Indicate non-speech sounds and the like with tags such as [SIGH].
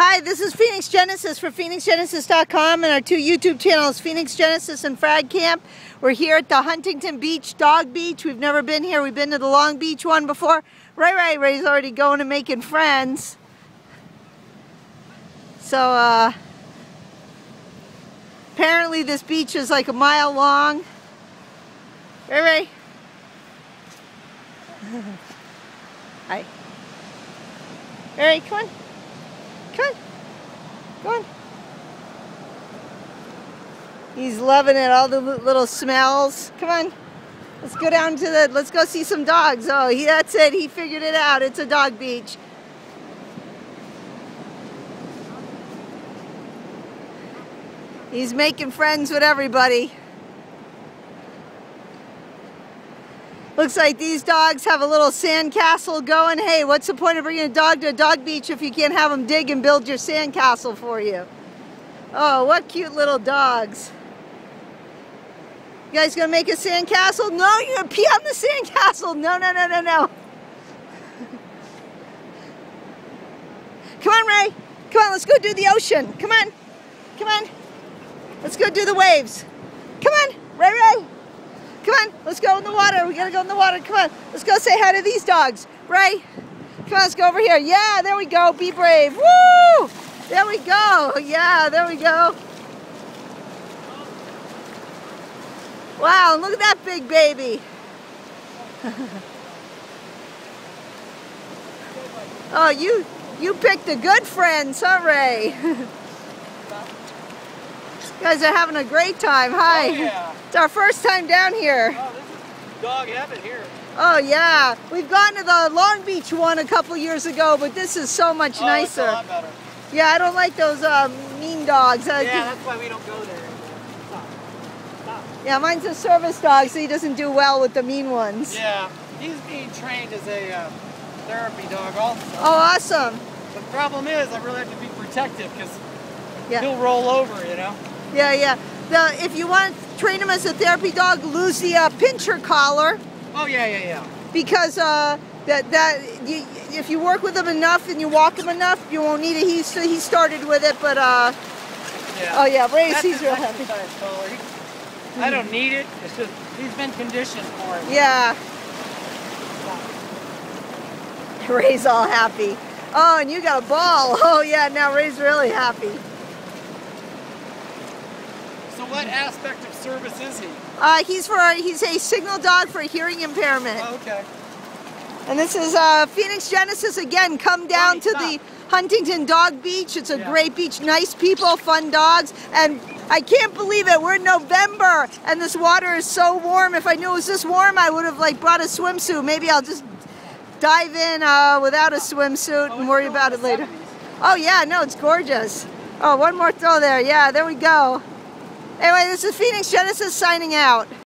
Hi, this is Phoenix Genesis for PhoenixGenesis.com and our two YouTube channels, Phoenix Genesis and Frag Camp. We're here at the Huntington Beach Dog Beach. We've never been here. We've been to the Long Beach one before. Ray Ray Ray's already going and making friends. So, uh, apparently this beach is like a mile long. Ray Ray. [LAUGHS] Hi. Ray Ray, come on. Come on. Come on. He's loving it, all the little smells. Come on. Let's go down to the, let's go see some dogs. Oh, he, that's it. He figured it out. It's a dog beach. He's making friends with everybody. Looks like these dogs have a little sandcastle going. Hey, what's the point of bringing a dog to a dog beach if you can't have them dig and build your sandcastle for you? Oh, what cute little dogs. You guys gonna make a sandcastle? No, you're gonna pee on the sandcastle. No, no, no, no, no. Come on, Ray. Come on, let's go do the ocean. Come on. Come on. Let's go do the waves. Come on, Ray Ray. Let's go in the water. We gotta go in the water. Come on, let's go say hi to these dogs. Ray, come on, let's go over here. Yeah, there we go. Be brave. Woo! There we go. Yeah, there we go. Wow, look at that big baby. [LAUGHS] oh, you you picked a good friend, huh, Ray? [LAUGHS] You guys are having a great time. Hi. Oh, yeah. It's our first time down here. Oh, this is dog heaven here. Oh yeah. We've gone to the Long Beach one a couple years ago, but this is so much Oh, it's nicer. a lot better. Yeah, I don't like those uh, mean dogs. Uh, Yeah, that's why we don't go there. Stop. Stop. yeah, mine's a service dog, so he doesn't do well with the mean ones. Yeah, he's being trained as a uh, therapy dog also. Oh, awesome. The problem is I really have to be protective because Yeah. he'll roll over, you know? Yeah, yeah. The, if you want to train him as a therapy dog, lose the uh, pincher collar Oh, yeah, yeah, yeah. because uh, that that you, if you work with him enough and you walk him enough, you won't need it. He he started with it, but uh, yeah. oh yeah, Ray's That's he's real happy. collar. I don't need it. It's just he's been conditioned for it. Yeah, Ray's all happy. Oh, and you got a ball. [LAUGHS] Oh yeah, now Ray's really happy. What aspect of service is he? Uh, he's for he's a signal dog for hearing impairment. Oh, okay. And this is uh, Phoenix Genesis again. Come down to stop. the Huntington Dog Beach. It's a Yeah. great beach, nice people, fun dogs, and I can't believe it. We're in November, and this water is so warm. If I knew it was this warm, I would have like brought a swimsuit. Maybe I'll just dive in uh, without a swimsuit Oh, and worry about it later. 70s. Oh yeah, no, it's gorgeous. Oh, one more throw there. Yeah, there we go. Anyway, this is Phoenix Genesis signing out.